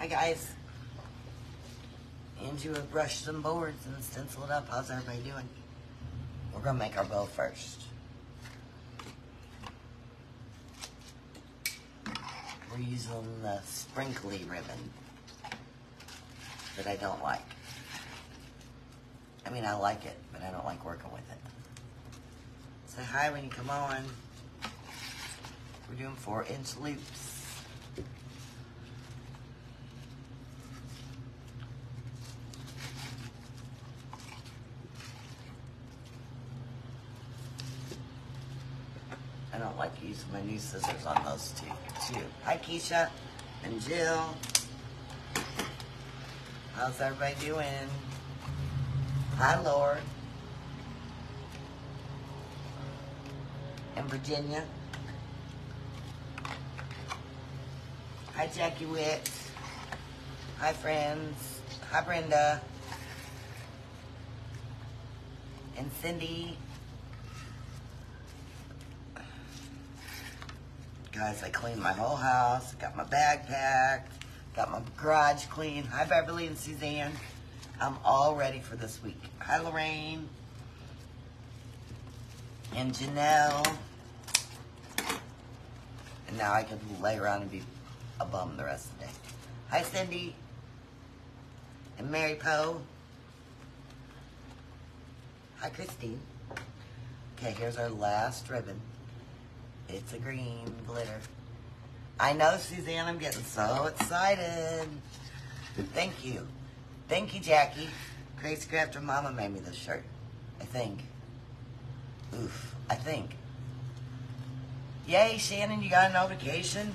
Hi guys. Andrew will Brushes and Boards and Stencil It Up. How's everybody doing? We're gonna make our bow first. We're using the sprinkly ribbon that I don't like. I mean, I like it, but I don't like working with it. Say hi when you come on. We're doing four inch loops. I don't like scissors on those two, too. Hi, Keisha and Jill. How's everybody doing? Hi, Lord. And Virginia. Hi, Jackie Witt. Hi, friends. Hi, Brenda. And Cindy. Guys, I cleaned my whole house, got my bag packed, got my garage clean. Hi, Beverly and Suzanne. I'm all ready for this week. Hi, Lorraine. And Janelle. And now I can lay around and be a bum the rest of the day. Hi, Cindy. And Mary Poe. Hi, Christine. Okay, here's our last ribbon. It's a green glitter. I know, Suzanne, I'm getting so excited. Thank you. Thank you, Jackie. Grace Crafter Mama made me this shirt. I think. Oof, I think. Yay, Shannon, you got a notification?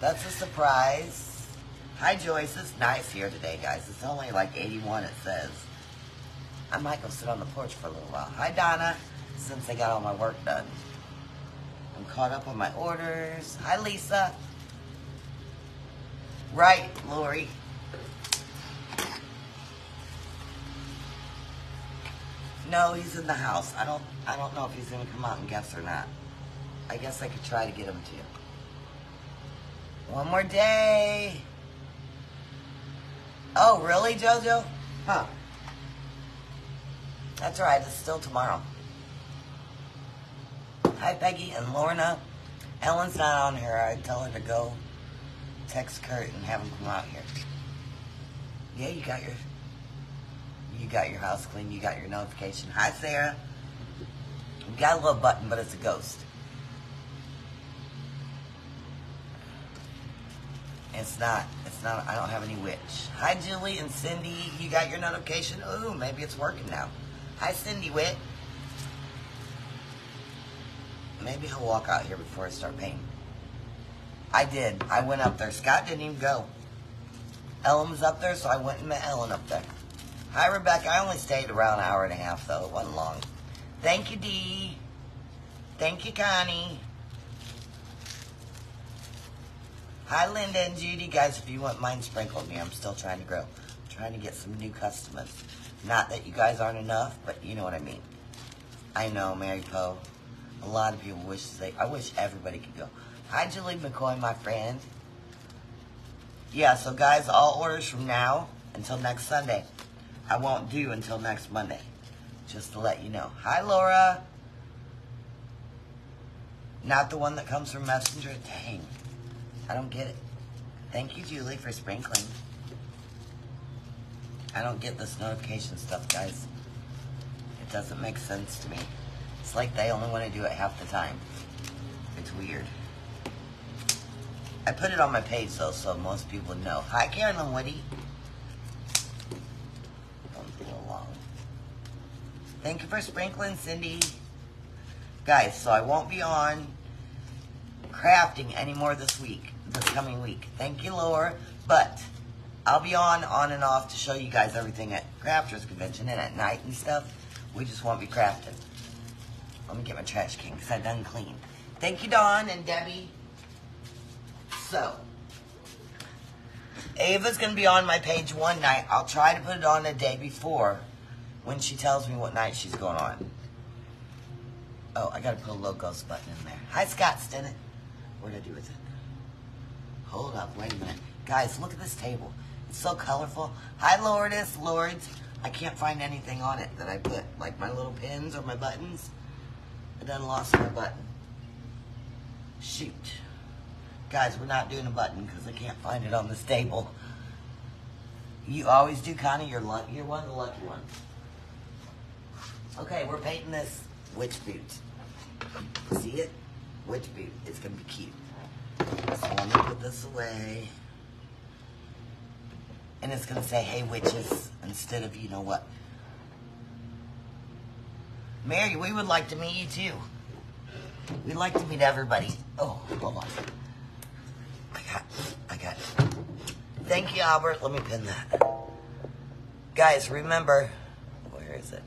That's a surprise. Hi, Joyce. It's nice here today, guys. It's only like 81, it says. I might go sit on the porch for a little while. Hi, Donna, since I got all my work done. I'm caught up on my orders. Hi, Lisa. Right, Lori. No, he's in the house. I don't. I don't know if he's gonna come out and guess or not. I guess I could try to get him to. One more day. Oh, really, Jojo? Huh. That's right, It's still tomorrow. Hi, Peggy and Lorna. Ellen's not on here. I'd tell her to go text Kurt and have him come out here. Yeah, you got your you got your house clean. You got your notification. Hi, Sarah. You got a little button, but it's a ghost. It's not. It's not. I don't have any witch. Hi, Julie and Cindy. You got your notification? Ooh, maybe it's working now. Hi, Cindy Wit. Maybe he'll walk out here before I start painting. I did. I went up there. Scott didn't even go. Ellen was up there, so I went and met Ellen up there. Hi, Rebecca. I only stayed around an hour and a half, though. It wasn't long. Thank you, Dee. Thank you, Connie. Hi, Linda and Judy. Guys, if you want mine sprinkled me, I'm still trying to grow. I'm trying to get some new customers. Not that you guys aren't enough, but you know what I mean. I know, Mary Poe. A lot of people wish they. I wish everybody could go. Hi, Julie McCoy, my friend. Yeah, so guys, all orders from now until next Sunday. I won't do until next Monday. Just to let you know. Hi, Laura. Not the one that comes from Messenger. Dang. I don't get it. Thank you, Julie, for sprinkling. I don't get this notification stuff, guys. It doesn't make sense to me. It's like they only want to do it half the time. It's weird. I put it on my page, though, so most people know. Hi, Karen and Woody. Going a little long. Thank you for sprinkling, Cindy. Guys, so I won't be on crafting anymore this week, this coming week. Thank you, Laura. But I'll be on, on and off to show you guys everything at Crafters Convention and at night and stuff. We just won't be crafting. Let me get my trash can because I done clean. Thank you, Dawn and Debbie. So, Ava's going to be on my page one night. I'll try to put it on the day before when she tells me what night she's going on. Oh, I got to put a logos button in there. Hi, Scott Stinnett. What did I do with it? Hold up, wait a minute. Guys, look at this table. It's so colorful. Hi, Lourdes, Lords. I can't find anything on it that I put, like my little pins or my buttons. I done lost my button. Shoot. Guys, we're not doing a button because I can't find it on this table. You always do, Connie. You're, you're one of the lucky ones. Okay, we're painting this witch boot. See it? Witch boot. It's going to be cute. So let me put this away. And it's going to say, hey, witches, instead of you know what. Mary, we would like to meet you too. We'd like to meet everybody. Oh, hold on. I got, I got. Thank you, Albert. Let me pin that. Guys, remember, where is it?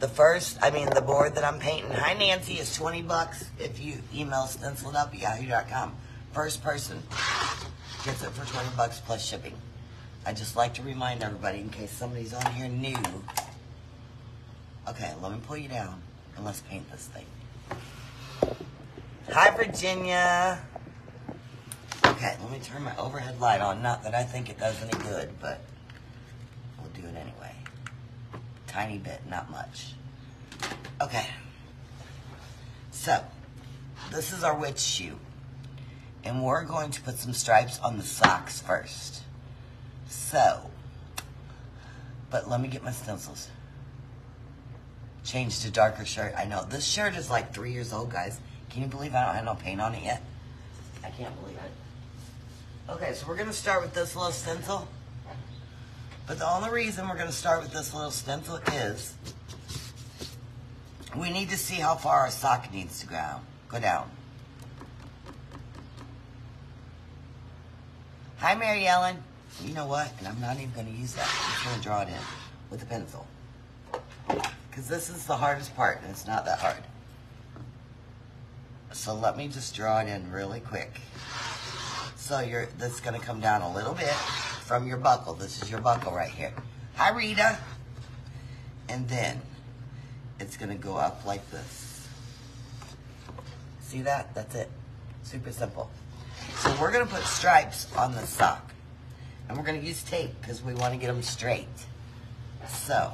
The first, I mean, the board that I'm painting. Hi, Nancy, is 20 bucks if you email stenciled up yahoo.com. First person gets it for 20 bucks plus shipping. I just like to remind everybody in case somebody's on here new. Okay, let me pull you down and let's paint this thing. Hi, Virginia. Okay, let me turn my overhead light on. Not that I think it does any good, but we'll do it anyway. Tiny bit, not much. Okay. So, this is our witch shoe. And we're going to put some stripes on the socks first. So, but let me get my stencils. Change to darker shirt. I know, this shirt is like three years old, guys. Can you believe I don't have no paint on it yet? I can't believe it. Okay, so we're going to start with this little stencil. But the only reason we're going to start with this little stencil is we need to see how far our sock needs to go, go down. Hi, Mary Ellen. You know what? And I'm not even going to use that. I'm just going to draw it in with a pencil. Because this is the hardest part, and it's not that hard. So let me just draw it in really quick. So you're, this is going to come down a little bit from your buckle. This is your buckle right here. Hi, Rita. And then it's going to go up like this. See that? That's it. Super simple. So we're going to put stripes on the sock. And we're going to use tape because we want to get them straight. So,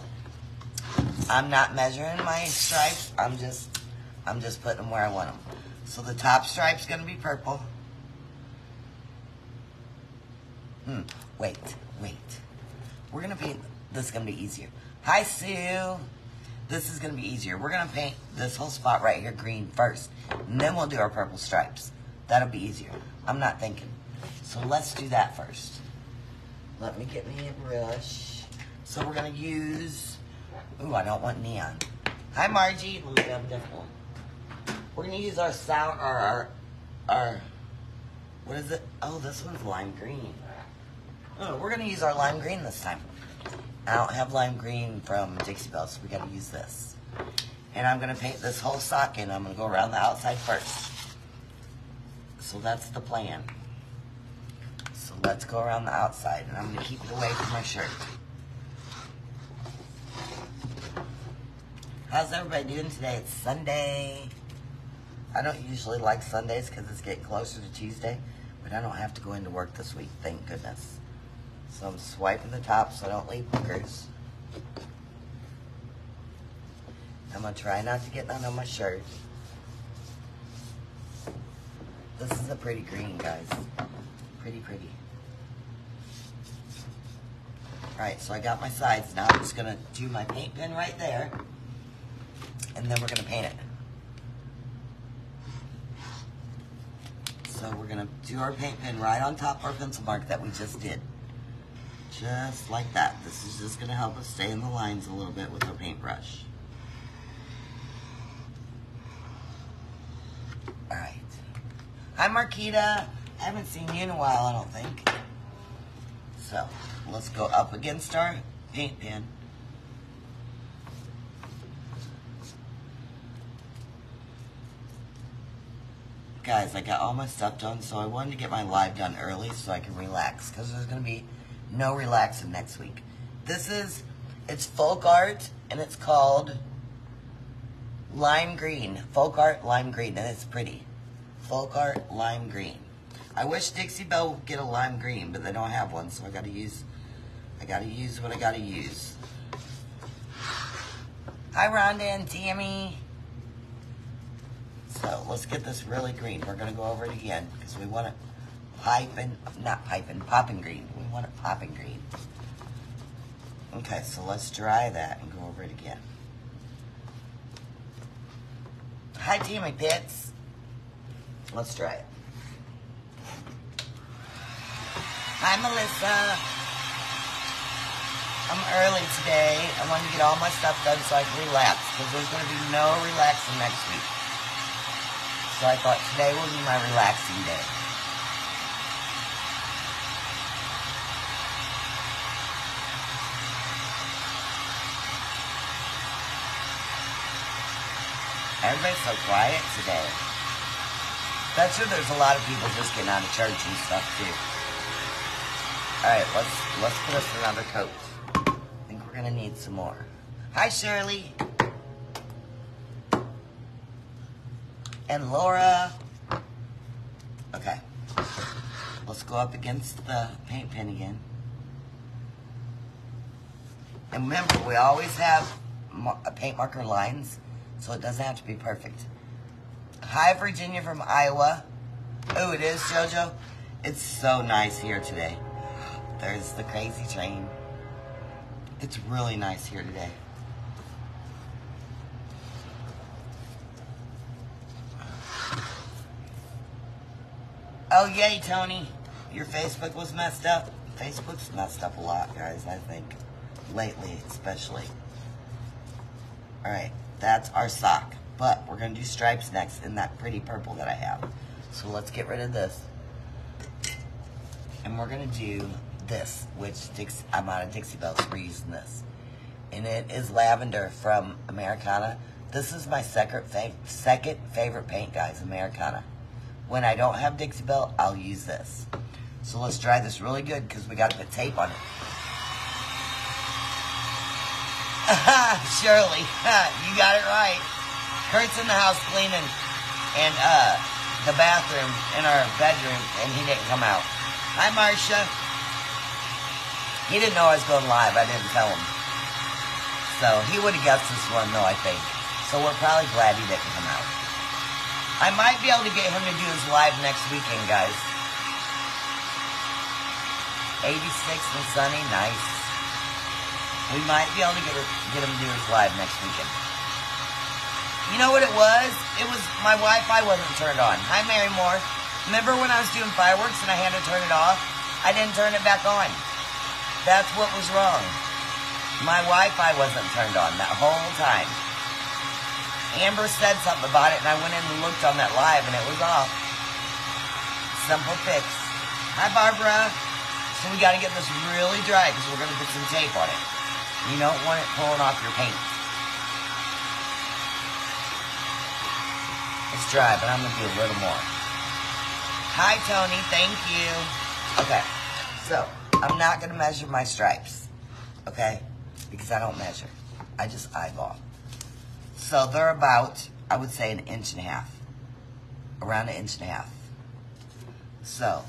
I'm not measuring my stripes. I'm just, I'm just putting them where I want them. So the top stripe's going to be purple. Hmm, wait, wait. We're going to paint, this is going to be easier. Hi, Sue. This is going to be easier. We're going to paint this whole spot right here green first. And then we'll do our purple stripes. That'll be easier. I'm not thinking. So let's do that first. Let me get me a brush. So we're going to use, ooh, I don't want neon. Hi, Margie. Me grab a different one. We're to use our sour, our, our, our, what is it? Oh, this one's lime green. Oh, we're to use our lime green this time. I don't have lime green from Dixie Belle, so we got to use this. And I'm to paint this whole sock in. I'm to go around the outside first. So that's the plan. So let's go around the outside, and I'm to keep it away from my shirt. How's everybody doing today? It's Sunday. I don't usually like Sundays because it's getting closer to Tuesday, but I don't have to go into work this week, thank goodness. So I'm swiping the top so I don't leave boogers. I'm going to try not to get none on my shirt. This is a pretty green, guys. Pretty, pretty. Alright, so I got my sides. Now I'm just going to do my paint pen right there. And then we're to paint it. So we're to do our paint pen right on top of our pencil mark that we just did. Just like that. This is just to help us stay in the lines a little bit with our paintbrush. Alright. Hi, Marquita. I haven't seen you in a while, I don't think. So, let's go up against our paint pen. Guys, I got all my stuff done, so I wanted to get my live done early so I can relax, because there's going to be no relaxing next week. This is, it's folk art, and it's called lime green. Folk art lime green, and it's pretty. Folk art lime green. I wish Dixie Belle would get a lime green, but they don't have one, so I gotta use, I gotta use what I gotta use. Hi, Rhonda and Tammy. So let's get this really green. We're gonna go over it again because we want it piping, not piping, popping green. We want it popping green. Okay, so let's dry that and go over it again. Hi, Tammy Pits. Let's try it. Hi, Melissa. I'm early today. I wanted to get all my stuff done so I can relax because there's going to be no relaxing next week. So I thought today will be my relaxing day. Everybody's so quiet today. That's you there's a lot of people just getting out of church and stuff too. Alright, let's let's put us another coat. I think we're gonna need some more. Hi Shirley. And Laura. Okay. Let's go up against the paint pen again. And remember, we always have a uh, paint marker lines so it doesn't have to be perfect. Hi, Virginia from Iowa. Oh, it is, JoJo? It's so nice here today. There's the crazy train. It's really nice here today. Oh, yay, Tony. Your Facebook was messed up. Facebook's messed up a lot, guys, I think. Lately, especially. All right. That's our sock. But we're going to do stripes next in that pretty purple that I have. So let's get rid of this. And we're going to do this, which Dix, I'm out of Dixie Belle's. We're using this. And it is lavender from Americana. This is my second, fav second favorite paint, guys, Americana. When I don't have Dixie Belle, I'll use this. So let's dry this really good because we got put tape on it. Shirley, you got it right. Kurt's in the house cleaning and uh, the bathroom in our bedroom, and he didn't come out. Hi, Marcia. He didn't know I was going live. I didn't tell him. So he would have guessed this one, though, I think. So we're probably glad he didn't come out. I might be able to get him to do his live next weekend, guys. 86 and sunny, nice. We might be able to get, get him to do his live next weekend. You know what it was? It was my Wi-Fi wasn't turned on. Hi, Mary Moore. Remember when I was doing fireworks and I had to turn it off? I didn't turn it back on. That's what was wrong. My Wi-Fi wasn't turned on that whole time. Amber said something about it, and I went in and looked on that live, and it was off. Simple fix. Hi, Barbara. So we got to get this really dry because we're going to put some tape on it. You don't want it pulling off your paint. It's dry, but I'm going to do a little more. Hi, Tony. Thank you. Okay. So, I'm not going to measure my stripes. Okay? Because I don't measure. I just eyeball. So, they're about, I would say, an inch and a half. Around an inch and a half. So,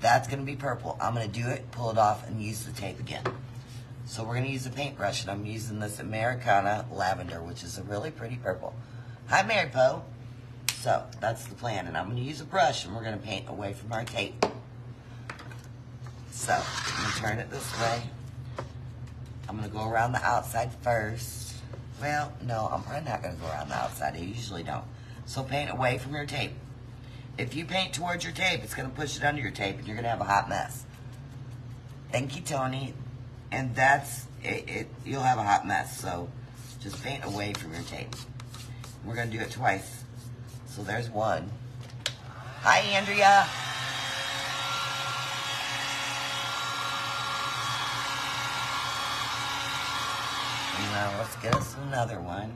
that's going to be purple. I'm going to do it, pull it off, and use the tape again. So we're going to use a paintbrush, and I'm using this Americana Lavender, which is a really pretty purple. Hi, Mary Poe. So that's the plan, and I'm going to use a brush, and we're going to paint away from our tape. So I'm going to turn it this way. I'm going to go around the outside first. Well, no, I'm probably not going to go around the outside. I usually don't. So paint away from your tape. If you paint towards your tape, it's going to push it under your tape, and you're going to have a hot mess. Thank you, Tony and that's it, it, you'll have a hot mess so just paint away from your tape we're gonna do it twice so there's one hi Andrea now let's get us another one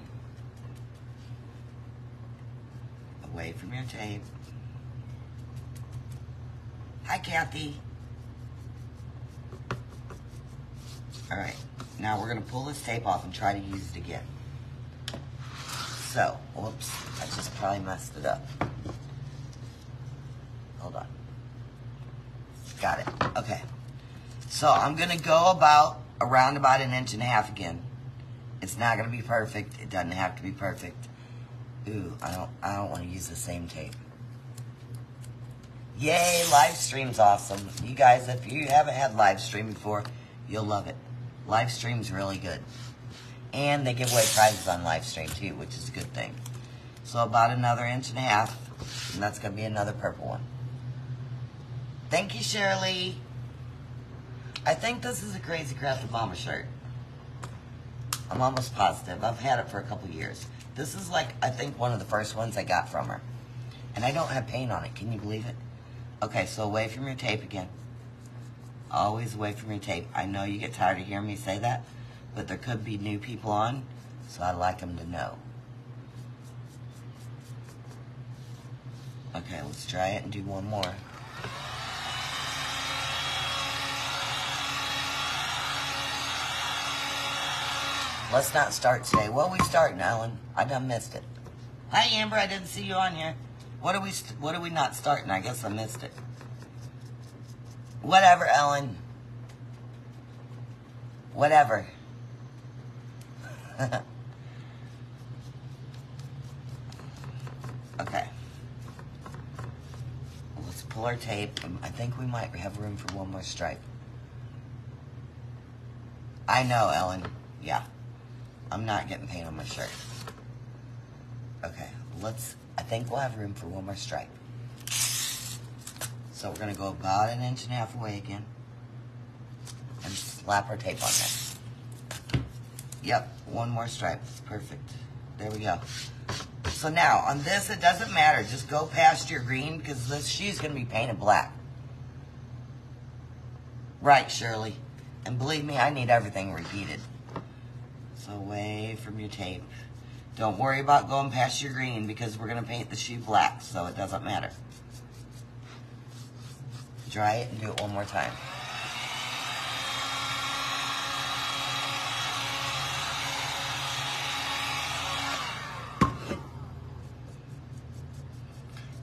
away from your tape hi Kathy All right, now we're gonna pull this tape off and try to use it again. So, whoops, I just probably messed it up. Hold on. Got it. Okay. So I'm gonna go about around about an inch and a half again. It's not gonna be perfect. It doesn't have to be perfect. Ooh, I don't I don't want to use the same tape. Yay, live stream's awesome. You guys, if you haven't had live stream before, you'll love it. Live stream's really good. And they give away prizes on live stream too, which is a good thing. So about another inch and a half, and that's gonna be another purple one. Thank you, Shirley. I think this is a Crazy Crafted Mama shirt. I'm almost positive. I've had it for a couple years. This is like, I think, one of the first ones I got from her. And I don't have paint on it. Can you believe it? Okay, so away from your tape again. Always away from your tape. I know you get tired of hearing me say that, but there could be new people on, so I'd like them to know. Okay, let's try it and do one more. Let's not start today. What are we starting, Alan? I done missed it. Hi, Amber. I didn't see you on here. What are we? What are we not starting? I guess I missed it. Whatever, Ellen. Whatever. okay. Let's pull our tape. Um, I think we might have room for one more stripe. I know, Ellen. Yeah. I'm not getting paint on my shirt. Okay, let's, I think we'll have room for one more stripe. So we're gonna go about an inch and a half away again. And slap our tape on there. Yep, one more stripe, perfect. There we go. So now, on this, it doesn't matter. Just go past your green, because this she's gonna be painted black. Right, Shirley. And believe me, I need everything repeated. Away from your tape. Don't worry about going past your green because we're going to paint the shoe black, so it doesn't matter. Dry it and do it one more time.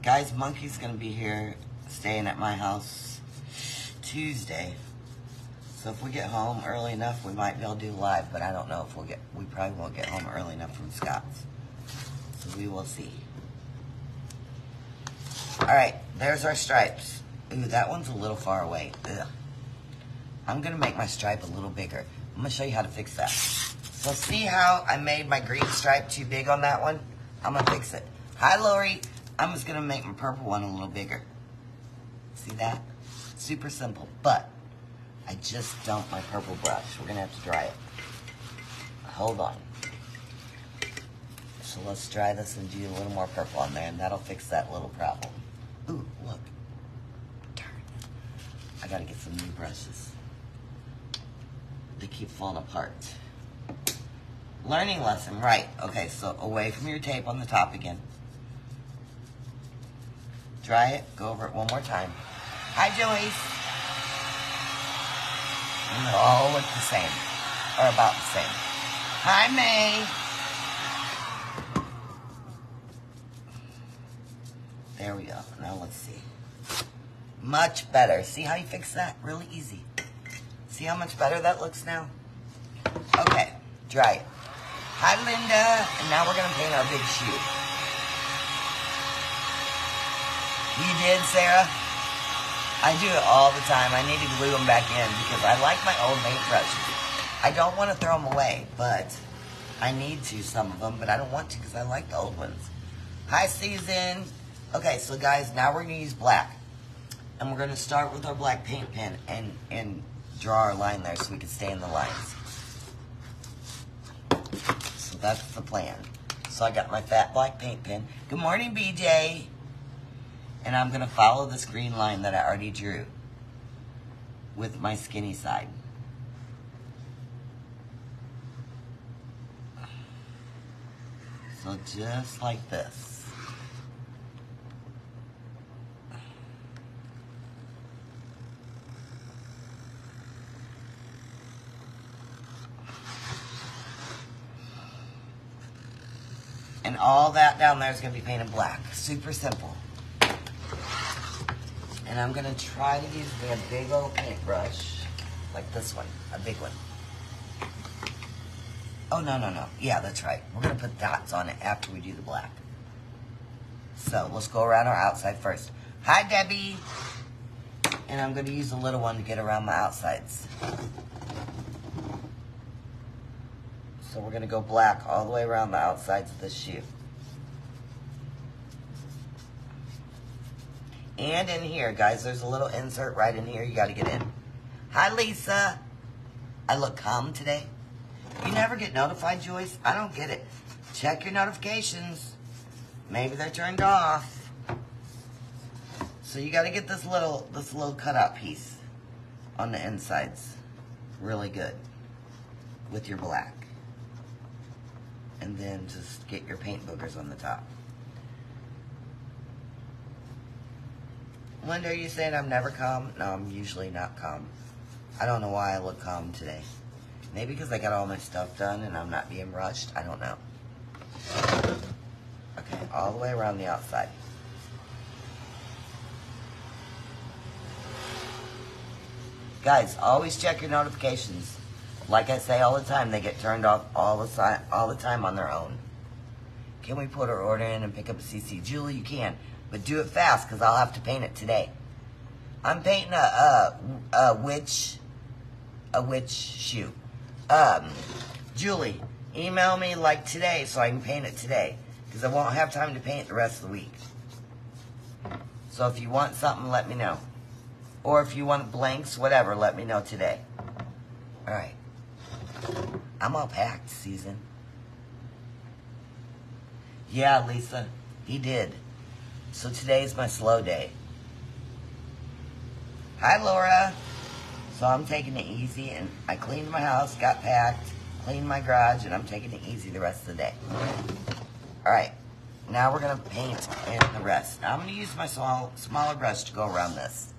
Guys, Monkey's going to be here staying at my house Tuesday. So if we get home early enough, we might be able to do live, but I don't know if we'll get, we probably won't get home early enough from Scott's. So we will see. All right, there's our stripes. Ooh, that one's a little far away. Ugh. I'm gonna make my stripe a little bigger. I'm gonna show you how to fix that. So see how I made my green stripe too big on that one? I'm gonna fix it. Hi, Lori. I'm just gonna make my purple one a little bigger. See that? Super simple, but I just dumped my purple brush. We're gonna have to dry it. Hold on. So let's dry this and do a little more purple on there, and that'll fix that little problem. Ooh, look. Darn. I gotta get some new brushes. They keep falling apart. Learning lesson, right. Okay, so away from your tape on the top again. Dry it, go over it one more time. Hi, Joyce. And they all look the same, or about the same. Hi, May. There we go. Now let's see. Much better. See how you fix that? Really easy. See how much better that looks now? Okay, dry it. Hi, Linda. And now we're going to paint our big shoe. You did, Sarah? I do it all the time. I need to glue them back in because I like my old paintbrushes. I don't want to throw them away, but I need to, some of them, but I don't want to because I like the old ones. Hi, Season. Okay, so guys, now we're going to use black. And we're going to start with our black paint pen and, and draw our line there so we can stay in the lines. So that's the plan. So I got my fat black paint pen. Good morning, BJ and I'm going to follow this green line that I already drew with my skinny side. So just like this. And all that down there is going to be painted black. Super simple. And I'm gonna try to use me a big old paintbrush, like this one, a big one. Oh, no, no, no. Yeah, that's right. We're gonna put dots on it after we do the black. So let's go around our outside first. Hi, Debbie. And I'm gonna use a little one to get around my outsides. So we're gonna go black all the way around the outsides of the shoe. And in here, guys, there's a little insert right in here you gotta get in. Hi, Lisa. I look calm today. You never get notified, Joyce? I don't get it. Check your notifications. Maybe they're turned off. So you gotta get this little, this little cutout piece on the insides. Really good. With your black. And then just get your paint boogers on the top. Linda, are you saying I'm never calm? No, I'm usually not calm. I don't know why I look calm today. Maybe because I got all my stuff done and I'm not being rushed. I don't know. Okay, all the way around the outside. Guys, always check your notifications. Like I say all the time, they get turned off all the, si all the time on their own. Can we put our order in and pick up a CC? Julie, you can. But do it fast because I'll have to paint it today. I'm painting a, a, a witch, a witch shoe. Um, Julie, email me like today so I can paint it today because I won't have time to paint the rest of the week. So if you want something, let me know. Or if you want blanks, whatever, let me know today. All right. I'm all packed, Season. Yeah, Lisa, he did. So today's my slow day. Hi, Laura. So I'm taking it easy, and I cleaned my house, got packed, cleaned my garage, and I'm taking it easy the rest of the day. All right. Now we're going to paint in the rest. Now I'm to use my small, smaller brush to go around this.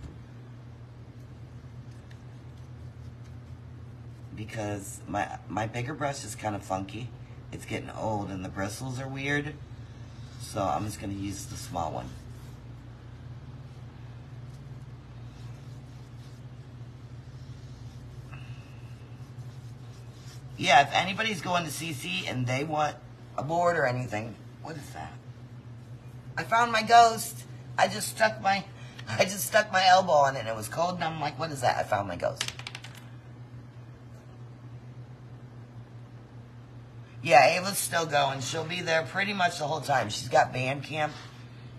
Because my, my bigger brush is kind of funky. It's getting old and the bristles are weird. So I'm just going to use the small one. Yeah, if anybody's going to CC and they want a board or anything, what is that? I found my ghost. I just stuck my, I just stuck my elbow on it and it was cold and I'm like, what is that? I found my ghost. Yeah, Ava's still going. She'll be there pretty much the whole time. She's got band camp,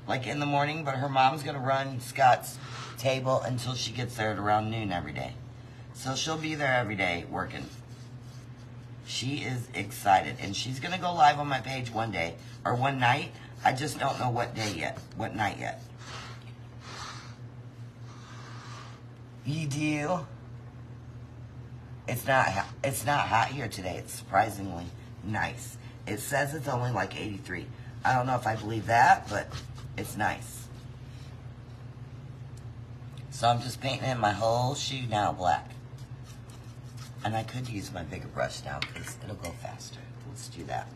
like in the morning, but her mom's going to run Scott's table until she gets there at around noon every day. So she'll be there every day working. She is excited, and she's going to go live on my page one day, or one night. I just don't know what day yet, what night yet. You do? It's not, it's not hot here today. It's surprisingly nice. It says it's only like 83. I don't know if I believe that, but it's nice. So I'm just painting in my whole shoe now black. And I could use my bigger brush now because it'll go faster. Let's do that.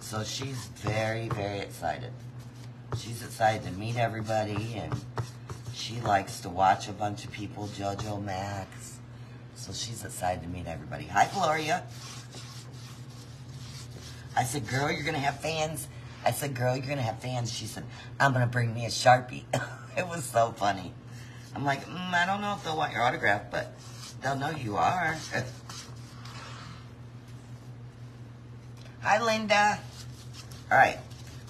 So she's very, very excited. She's excited to meet everybody, and she likes to watch a bunch of people, JoJo Max. So she's excited to meet everybody. Hi, Gloria. I said, girl, you're going to have fans. I said, girl, you're going to have fans. She said, I'm going to bring me a Sharpie. it was so funny. I'm like, mm, I don't know if they'll want your autograph, but they'll know you are. Hi, Linda. All right.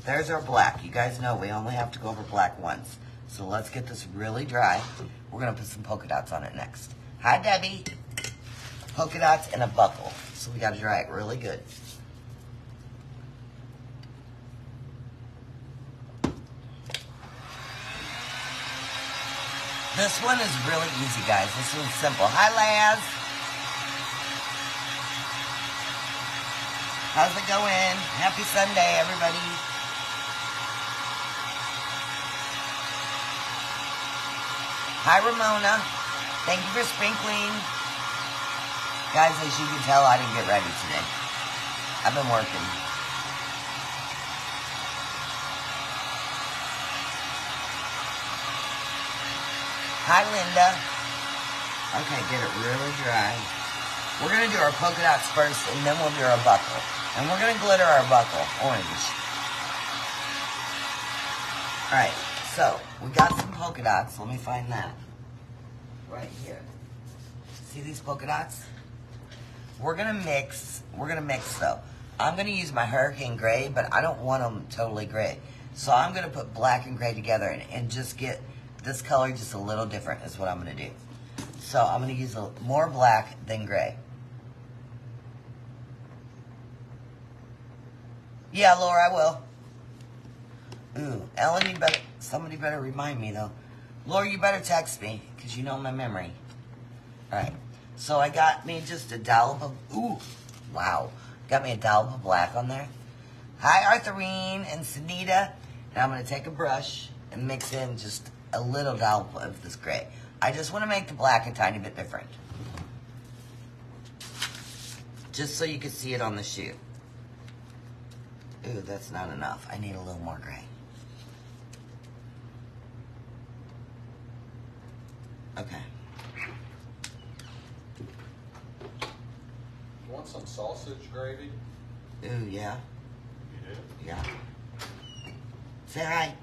There's our black. You guys know we only have to go over black once. So let's get this really dry. We're going to put some polka dots on it next. Hi, Debbie. Polka dots and a buckle. So we got to dry it really good. This one is really easy, guys. This one's simple. Hi, Laz. How's it going? Happy Sunday, everybody. Hi, Ramona. Thank you for sprinkling. Guys, as you can tell, I didn't get ready today. I've been working. Hi, Linda. Okay, get it really dry. We're going to do our polka dots first, and then we'll do our buckle. And we're going to glitter our buckle orange. Alright, so we got some polka dots. Let me find that. Right here. See these polka dots? We're going to mix. We're going to mix, though. I'm going to use my Hurricane Gray, but I don't want them totally gray. So I'm going to put black and gray together and, and just get this color just a little different is what I'm going to do. So I'm going to use a, more black than gray. Yeah, Laura, I will. Ooh, Ellen, you better, somebody better remind me, though. Laura, you better text me, because you know my memory. All right. So I got me just a dollop of, ooh, wow. Got me a dollop of black on there. Hi, Arthurine and Sunita. Now I'm going to take a brush and mix in just a little dollop of this gray. I just want to make the black a tiny bit different. Just so you can see it on the shoe. Ooh, that's not enough. I need a little more gray. Okay. Want some sausage gravy? Ooh, yeah. You do? Yeah. Say hi.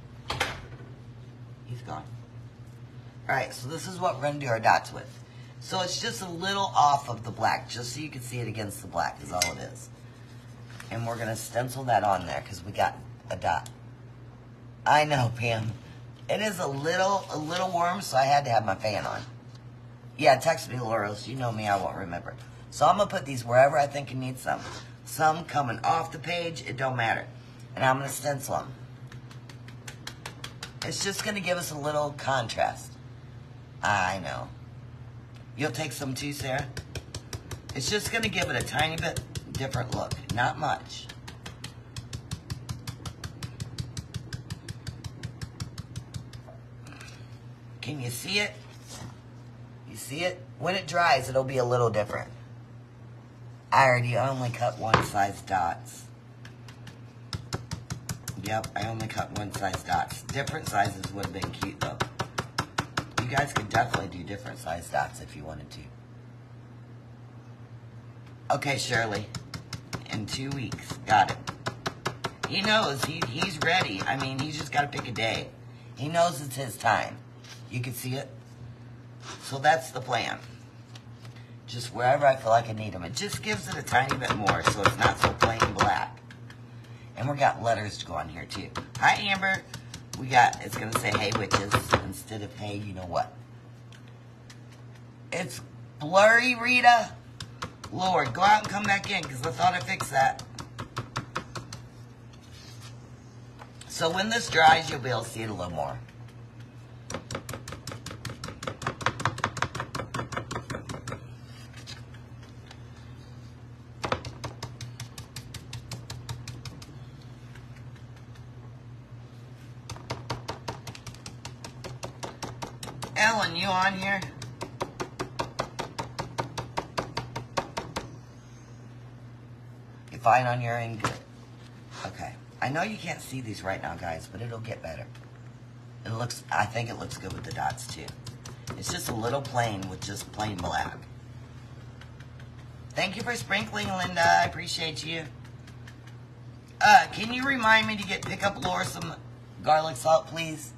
He's gone. Alright, so this is what we're going to do our dots with. So it's just a little off of the black, just so you can see it against the black is all it is. And we're going to stencil that on there because we got a dot. I know, Pam. It is a little, a little warm, so I had to have my fan on. Yeah, text me, Laura, so you know me, I won't remember. So I'm going to put these wherever I think you need some. Some coming off the page, it don't matter. And I'm going to stencil them. It's just going to give us a little contrast. I know. You'll take some too, Sarah? It's just going to give it a tiny bit different look. Not much. Can you see it? You see it? When it dries, it'll be a little different. I already only cut one size dots. Yep, I only cut one size dots. Different sizes would have been cute though. You guys could definitely do different size dots if you wanted to. Okay, Shirley. In two weeks. Got it. He knows. He, he's ready. I mean, he's just got to pick a day. He knows it's his time. You can see it? So that's the plan. Just wherever I feel like I need them. It just gives it a tiny bit more so it's not so plain black. And we got letters to go on here too. Hi, Amber. We got, it's going to say, hey, witches, instead of, hey, you know what. It's blurry, Rita. Lord, go out and come back in because I thought I fixed that. So when this dries, you'll be able to see it a little more. Ellen, you on here? On your end? Good. Okay. I know you can't see these right now, guys, but it'll get better. It looks, I think it looks good with the dots, too. It's just a little plain with just plain black. Thank you for sprinkling, Linda. I appreciate you. Uh, can you remind me to get pick up Laura some garlic salt, please?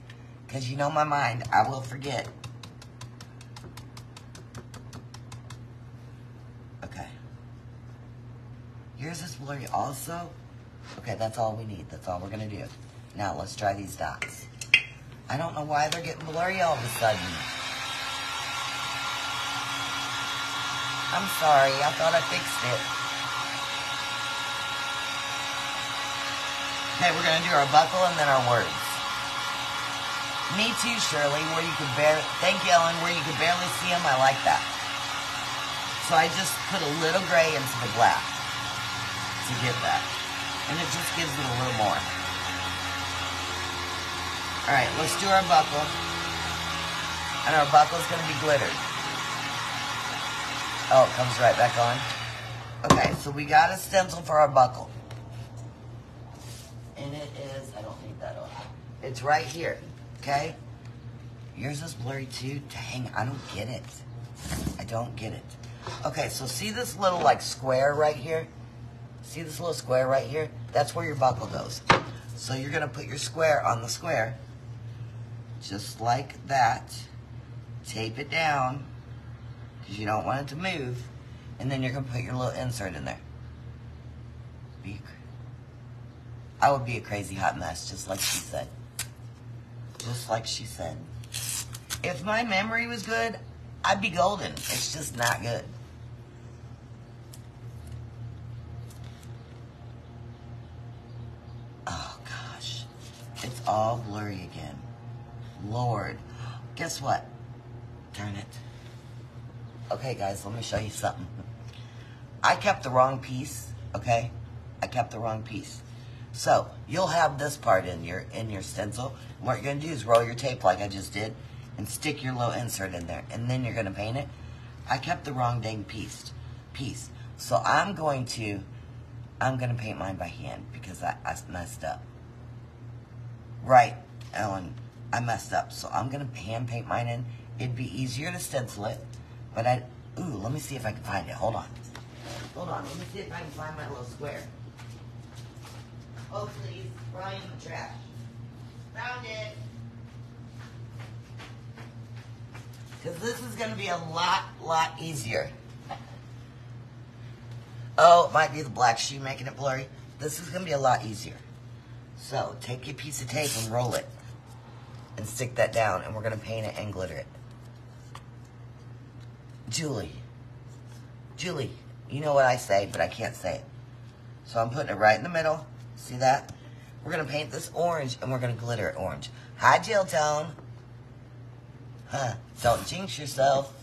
Because you know my mind. I will forget. Okay. Yours is blurry also? Okay, that's all we need. That's all we're going to do. Now, let's try these dots. I don't know why they're getting blurry all of a sudden. I'm sorry. I thought I fixed it. Okay, we're going to do our buckle and then our words. Me too, Shirley, where you could barely, thank you, Ellen, where you could barely see them. I like that. So I just put a little gray into the black get that. And it just gives it a little more. Alright, let's do our buckle. And our buckle's going to be glittered. Oh, it comes right back on. Okay, so we got a stencil for our buckle. And it is, I don't need that on. It's right here, okay? Yours is blurry too? Dang, I don't get it. I don't get it. Okay, so see this little like square right here? See this little square right here? That's where your buckle goes. So you're gonna put your square on the square, just like that. Tape it down, because you don't want it to move. And then you're gonna put your little insert in there. I would be a crazy hot mess, just like she said. Just like she said. If my memory was good, I'd be golden. It's just not good. Oh gosh. All blurry again. Lord. Guess what? Turn it. Okay, guys, let me show you something. I kept the wrong piece, okay? I kept the wrong piece. So, you'll have this part in your in your stencil. And what you're going to do is roll your tape like I just did and stick your little insert in there. And then you're going to paint it. I kept the wrong dang piece. piece. So, I'm going to I'm going to paint mine by hand because I, I messed up. Right, Ellen, I messed up. So, I'm going to hand paint mine in. It'd be easier to stencil it. But I, ooh, let me see if I can find it. Hold on. Hold on, let me see if I can find my little square. Oh, please, Brian the trash. Found it. Because this is going to be a lot, lot easier. Oh, it might be the black shoe making it blurry. This is going to be a lot easier. So, take your piece of tape and roll it. And stick that down, and we're going to paint it and glitter it. Julie. Julie, you know what I say, but I can't say it. So I'm putting it right in the middle. See that? We're going to paint this orange, and we're going to glitter it orange. Hi, Jill Tone. Huh. Don't jinx yourself.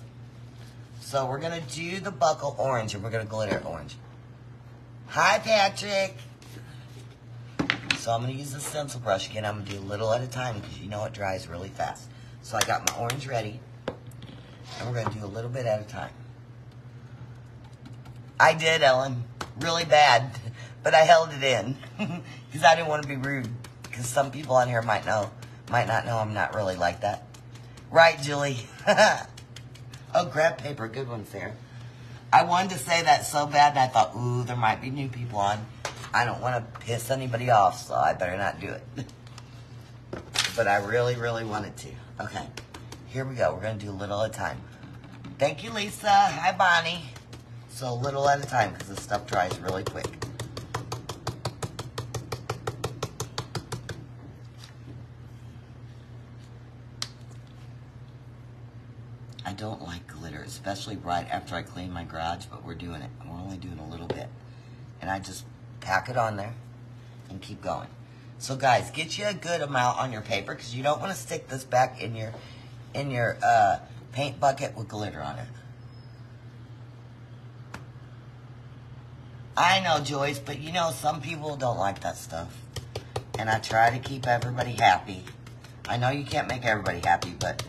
So we're going to do the buckle orange, and we're going to glitter it orange. Hi, Patrick. So I'm going to use the stencil brush again. I'm going to do a little at a time because you know it dries really fast. So I got my orange ready. And we're going to do a little bit at a time. I did, Ellen. Really bad. But I held it in. Because I didn't want to be rude. Because some people on here might know, might not know I'm not really like that. Right, Julie? oh, grab paper. Good one, Sarah. I wanted to say that so bad, and I thought, ooh, there might be new people on. I don't want to piss anybody off, so I better not do it. but I really, really wanted to. Okay. Here we go. We're going to do a little at a time. Thank you, Lisa. Hi, Bonnie. So a little at a time because the stuff dries really quick. I don't like glitter, especially right after I clean my garage, but we're doing it. We're only doing a little bit. And I just pack it on there and keep going. So guys, get you a good amount on your paper because you don't want to stick this back in your in your uh, paint bucket with glitter on it. I know, Joyce, but you know, some people don't like that stuff. And I try to keep everybody happy. I know you can't make everybody happy, but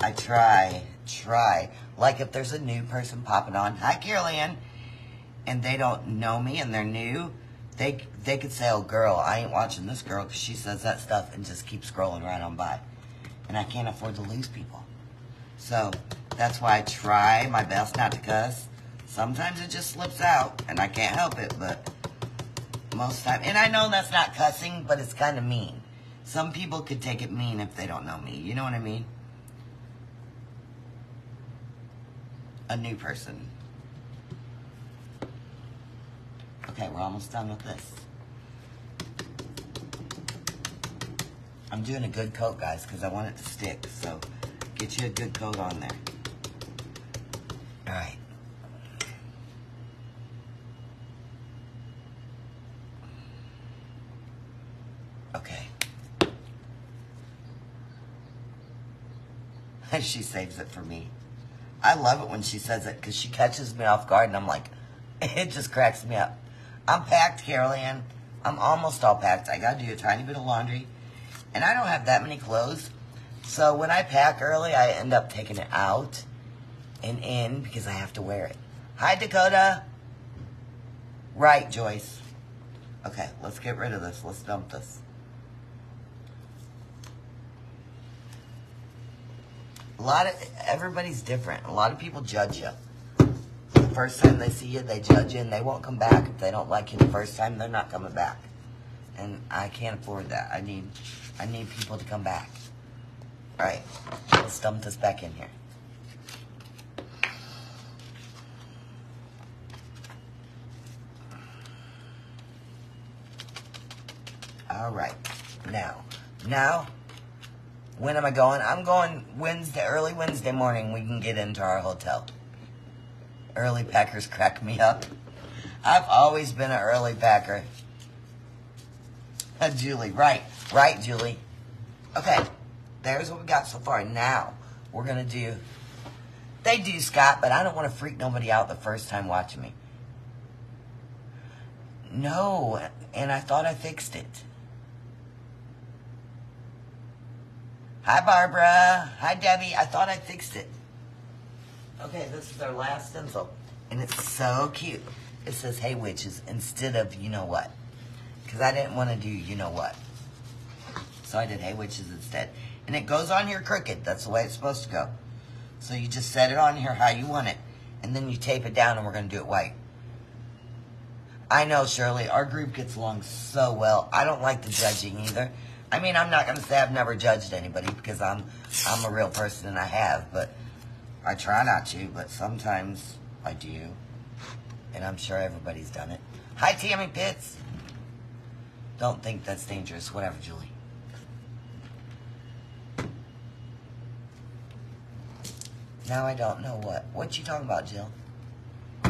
I try, try. Like if there's a new person popping on, hi, Carol Ann, and they don't know me and they're new, they they could say, oh, girl, I ain't watching this girl because she says that stuff and just keep scrolling right on by. And I can't afford to lose people. So that's why I try my best not to cuss. Sometimes it just slips out, and I can't help it, but most time, and I know that's not cussing, but it's kind of mean. Some people could take it mean if they don't know me. You know what I mean? A new person. Okay, we're almost done with this. I'm doing a good coat, guys, because I want it to stick. So get you a good coat on there. All right. Okay. she saves it for me. I love it when she says it because she catches me off guard and I'm like, it just cracks me up. I'm packed, Carol Ann. I'm almost all packed. I got to do a tiny bit of laundry. And I don't have that many clothes. So when I pack early, I end up taking it out and in because I have to wear it. Hi, Dakota. Right, Joyce. Okay, let's get rid of this. Let's dump this. A lot of everybody's different. A lot of people judge you. First time they see you, they judge you, and they won't come back if they don't like you the first time. They're not coming back, and I can't afford that. I need, I need people to come back. All right, let's dump this back in here. All right, now, now, when am I going? I'm going Wednesday, early Wednesday morning. We can get into our hotel. Early packers crack me up. I've always been an early packer. Uh, Julie, right, right, Julie. Okay, there's what we got so far. Now, we're gonna do. They do, Scott, but I don't want to freak nobody out the first time watching me. No, and I thought I fixed it. Hi, Barbara. Hi, Debbie. I thought I fixed it. Okay, this is our last stencil. And it's so cute. It says, hey, witches, instead of you know what. Because I didn't want to do you know what. So I did hey, witches instead. And it goes on here crooked. That's the way it's supposed to go. So you just set it on here how you want it. And then you tape it down and we're going to do it white. I know, Shirley, our group gets along so well. I don't like the judging either. I mean, I'm not going to say I've never judged anybody because I'm I'm a real person and I have, but I try not to, but sometimes I do. And I'm sure everybody's done it. Hi, Tammy Pitts. Don't think that's dangerous. Whatever, Julie. Now I don't know what. What you talking about, Jill?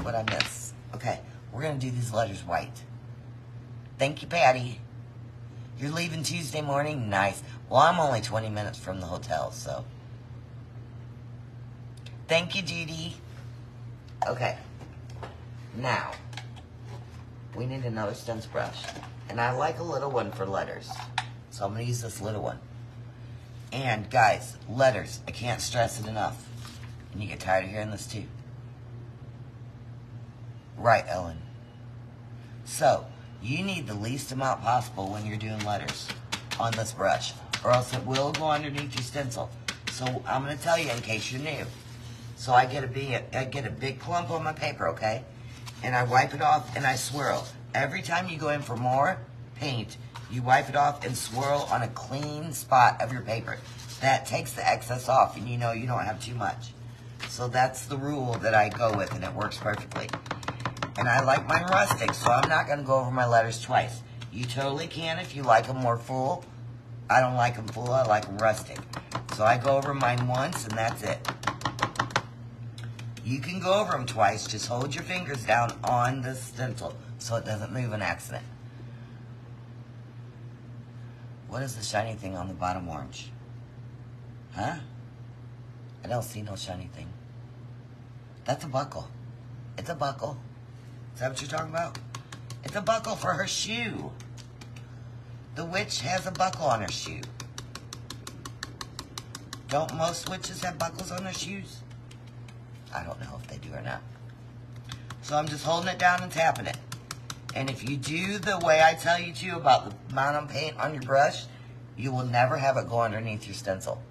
What I miss? Okay, we're going to do these letters white. Thank you, Patty. You're leaving Tuesday morning? Nice. Well, I'm only 20 minutes from the hotel, so. Thank you, Judy. Okay. Now, we need another stencil brush. And I like a little one for letters. So I'm going to use this little one. And, guys, letters. I can't stress it enough. And you get tired of hearing this, too. Right, Ellen. So, you need the least amount possible when you're doing letters on this brush, or else it will go underneath your stencil. So I'm going to tell you in case you're new. So I get a big, I get a big clump on my paper, okay? And I wipe it off and I swirl. Every time you go in for more paint, you wipe it off and swirl on a clean spot of your paper. That takes the excess off and you know you don't have too much. So that's the rule that I go with and it works perfectly. And I like mine rustic, so I'm not going to go over my letters twice. You totally can if you like them more full. I don't like them full, I like them rustic. So I go over mine once and that's it. You can go over them twice, just hold your fingers down on the stencil so it doesn't move in accident. What is the shiny thing on the bottom orange? Huh? I don't see no shiny thing. That's a buckle. It's a buckle. Is that what you're talking about? It's a buckle for her shoe. The witch has a buckle on her shoe. Don't most witches have buckles on their shoes? I don't know if they do or not. So I'm just holding it down and tapping it. And if you do the way I tell you to about the amount of paint on your brush, you will never have it go underneath your stencil.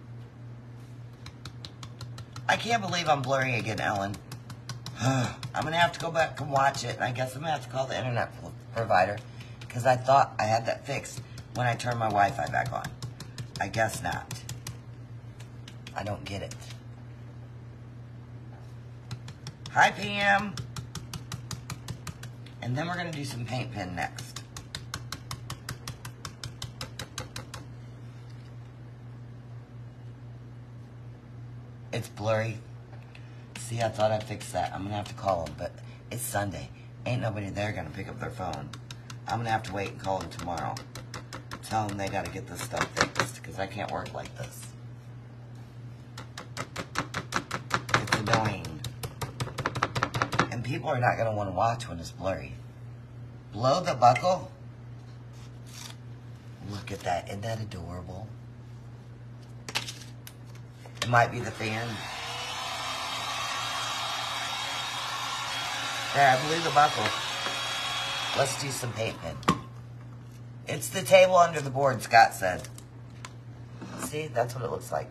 I can't believe I'm blurring again, Ellen. I'm going to have to go back and watch it, and I guess I'm going to have to call the internet provider because I thought I had that fixed when I turned my Wi-Fi back on. I guess not. I don't get it. Hi, PM. And then we're going to do some paint pen next. It's blurry. See, I thought I fixed that. I'm going to have to call them, but it's Sunday. Ain't nobody there going to pick up their phone. I'm going to have to wait and call them tomorrow. Tell them they got to get this stuff fixed because I can't work like this. It's annoying. People are not going to want to watch when it's blurry. Blow the buckle. Look at that. Isn't that adorable? It might be the fan. There, I blew the buckle. Let's do some paint pen. It's the table under the board, Scott said. See, that's what it looks like.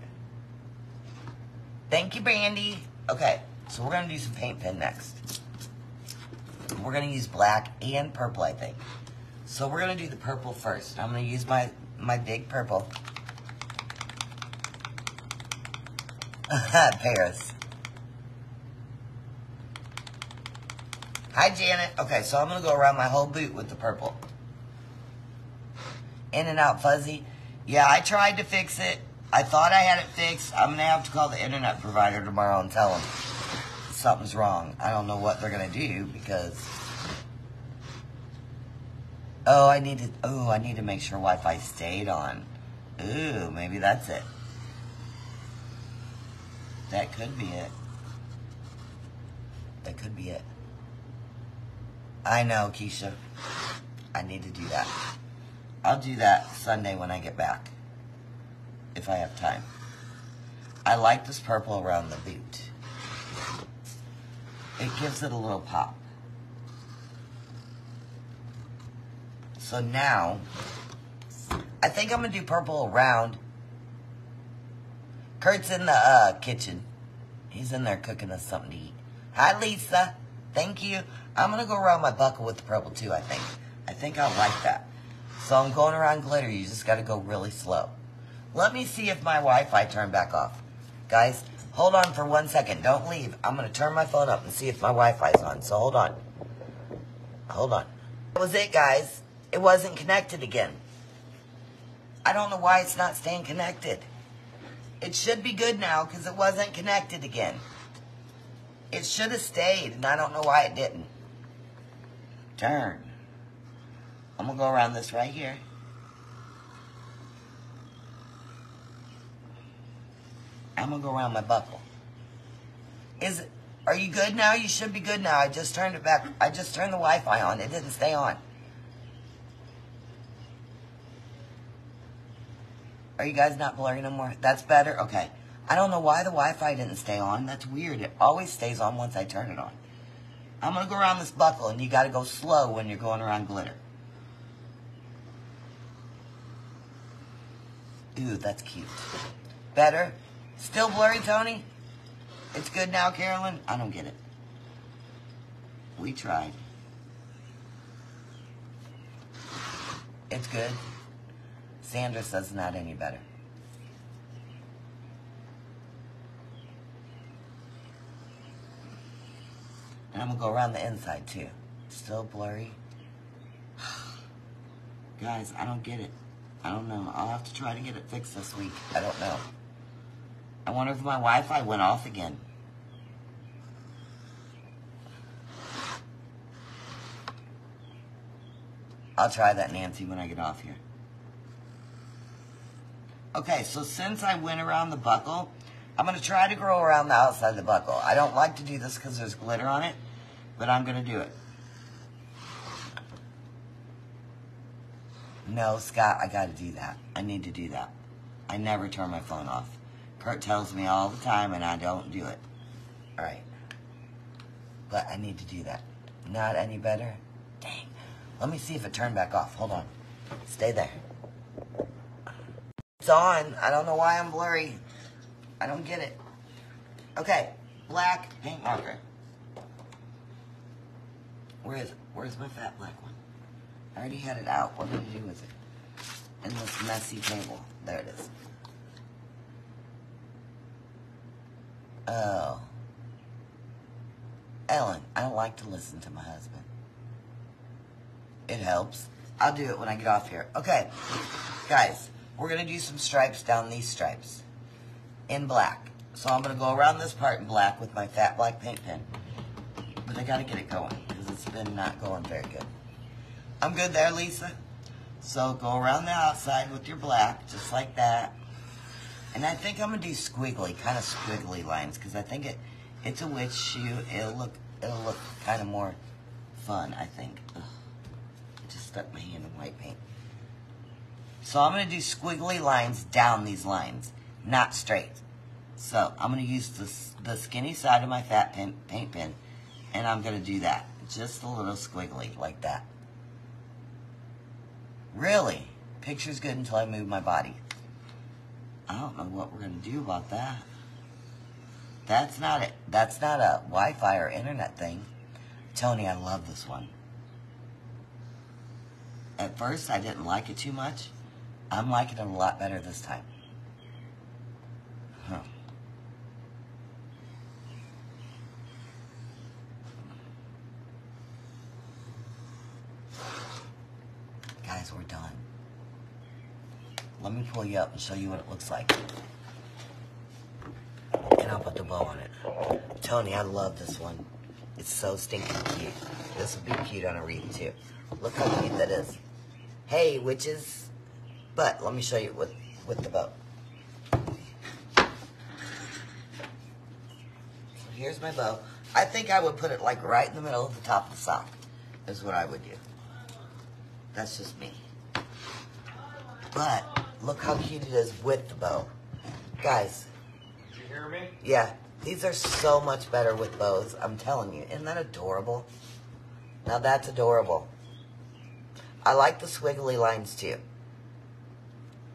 Thank you, Brandy. Okay, so we're gonna do some paint pen next. We're gonna use black and purple, I think. So we're gonna do the purple first. I'm gonna use my my big purple. Paris. Hi, Janet. Okay, so I'm gonna go around my whole boot with the purple. In and out fuzzy. Yeah, I tried to fix it. I thought I had it fixed. I'm gonna have to call the internet provider tomorrow and tell them something's wrong. I don't know what they're gonna do because. Oh, I need to. Oh, I need to make sure Wi-Fi stayed on. Ooh, maybe that's it. That could be it. That could be it. I know, Keisha. I need to do that. I'll do that Sunday when I get back. If I have time. I like this purple around the boot. It gives it a little pop. So now, I think I'm going to do purple around. Kurt's in the uh, kitchen. He's in there cooking us something to eat. Hi, Lisa. Thank you. I'm going to go around my buckle with the purple too, I think. I think I'll like that. So I'm going around glitter. You just got to go really slow. Let me see if my Wi-Fi turned back off. Guys, hold on for one second. Don't leave. I'm going to turn my phone up and see if my Wi-Fi's on. So hold on. Hold on. That was it, guys. It wasn't connected again. I don't know why it's not staying connected. It should be good now because it wasn't connected again. It should have stayed, and I don't know why it didn't. Turn. I'm going to go around this right here. I'm to go around my buckle. Is it, are you good now? You should be good now. I just turned it back. I just turned the Wi-Fi on. It didn't stay on. Are you guys not blurry no more? That's better? Okay. I don't know why the Wi-Fi didn't stay on. That's weird. It always stays on once I turn it on. I'm going to go around this buckle, and you got to go slow when you're going around glitter. Ooh, that's cute. Better? Still blurry, Tony? It's good now, Carolyn? I don't get it. We tried. It's good. Sandra says not any better. And I'm going to go around the inside, too. Still blurry. Guys, I don't get it. I don't know. I'll have to try to get it fixed this week. I don't know. I wonder if my Wi-Fi went off again. I'll try that, Nancy, when I get off here. Okay, so since I went around the buckle, I'm going to try to grow around the outside of the buckle. I don't like to do this because there's glitter on it, but I'm going to do it. No, Scott, I got to do that. I need to do that. I never turn my phone off. Tells me all the time, and I don't do it. All right. But I need to do that. Not any better? Dang. Let me see if it turned back off. Hold on. Stay there. It's on. I don't know why I'm blurry. I don't get it. Okay. Black paint marker. Where is it? Where's my fat black one? I already had it out. What did I do with it? In this messy table. There it is. Oh. Ellen, I don't like to listen to my husband. It helps. I'll do it when I get off here. Okay. Guys, we're going to do some stripes down these stripes. In black. So I'm going to go around this part in black with my fat black paint pen. But I got to get it going because it's been not going very good. I'm good there, Lisa. So go around the outside with your black, just like that. And I think I'm gonna do squiggly, kind of squiggly lines, because I think it it's a witch shoe. It'll look it'll look kind of more fun, I think. Ugh. I just stuck my hand in white paint. So I'm gonna do squiggly lines down these lines, not straight. So I'm gonna use the the skinny side of my fat pen, paint pen, and I'm gonna do that, just a little squiggly like that. Really? Picture's good until I move my body. I don't know what we're gonna do about that. That's not it. That's not a Wi-Fi or internet thing. Tony, I love this one. At first, I didn't like it too much. I'm liking it a lot better this time. Huh. Guys, we're done. Let me pull you up and show you what it looks like. And I'll put the bow on it. Tony, I love this one. It's so stinking cute. This would be cute on a wreath too. Look how cute that is. Hey, witches. But let me show you with with the bow. So here's my bow. I think I would put it like right in the middle of the top of the sock. Is what I would do. That's just me. But look how cute it is with the bow. Guys, Did you hear me? yeah, these are so much better with bows. I'm telling you. Isn't that adorable? Now that's adorable. I like the swiggly lines too.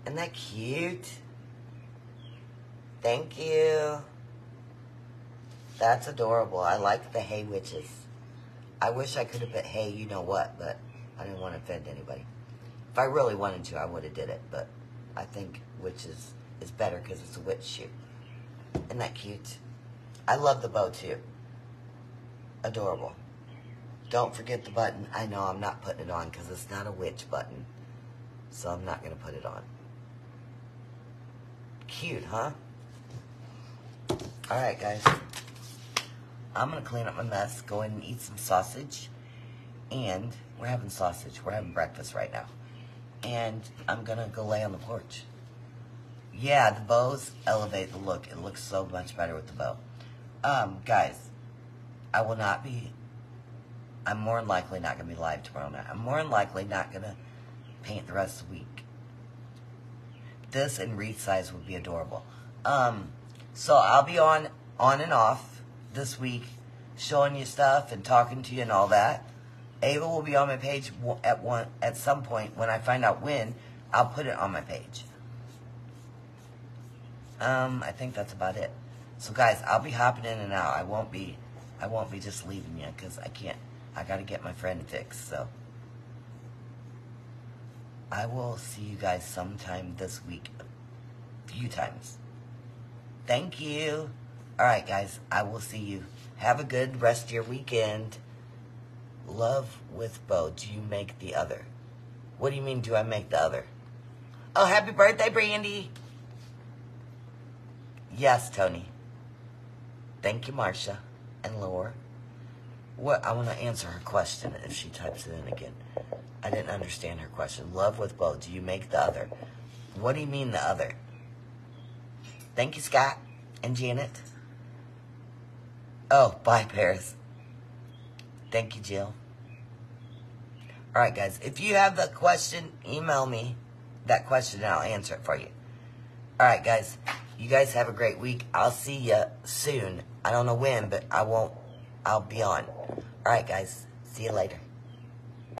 Isn't that cute? Thank you. That's adorable. I like the hey witches. I wish I could have put hey you know what, but I didn't want to offend anybody. If I really wanted to, I would have did it, but I think witches is is better because it's a witch shoe. Isn't that cute? I love the bow too. Adorable. Don't forget the button. I know I'm not putting it on because it's not a witch button. So I'm not going to put it on. Cute, huh? Alright, guys. I'm going to clean up my mess, go in and eat some sausage. And we're having sausage. We're having breakfast right now. And I'm going to go lay on the porch. Yeah, the bows elevate the look. It looks so much better with the bow. Um, guys, I will not be. I'm more than likely not going to be live tomorrow night. I'm more than likely not going to paint the rest of the week. This and wreath size would be adorable. Um, so I'll be on on and off this week, showing you stuff and talking to you and all that. Ava will be on my page at one at some point when I find out when. I'll put it on my page. Um, I think that's about it. So guys, I'll be hopping in and out. I won't be, I won't be just leaving you because I can't. I gotta get my friend fixed. So I will see you guys sometime this week, a few times. Thank you. All right, guys. I will see you. Have a good rest of your weekend. Love with Bo. Do you make the other? What do you mean? Do I make the other? Oh, happy birthday, Brandy. Yes, Tony. Thank you, Marcia and Laura. What I want to answer her question if she types it in again. I didn't understand her question. Love with Bo. Do you make the other? What do you mean the other? Thank you, Scott and Janet. Oh, bye, Paris. Thank you, Jill. All right, guys. If you have the question, email me that question and I'll answer it for you. All right, guys. You guys have a great week. I'll see you soon. I don't know when, but I won't. I'll be on. All right, guys. See you later.